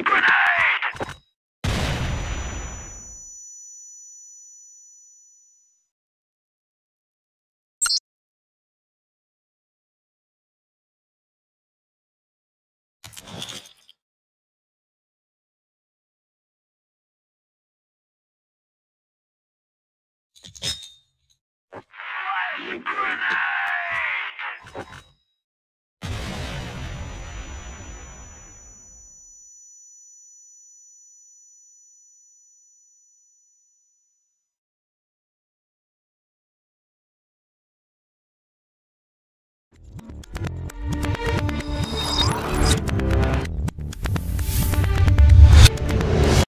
Grenade!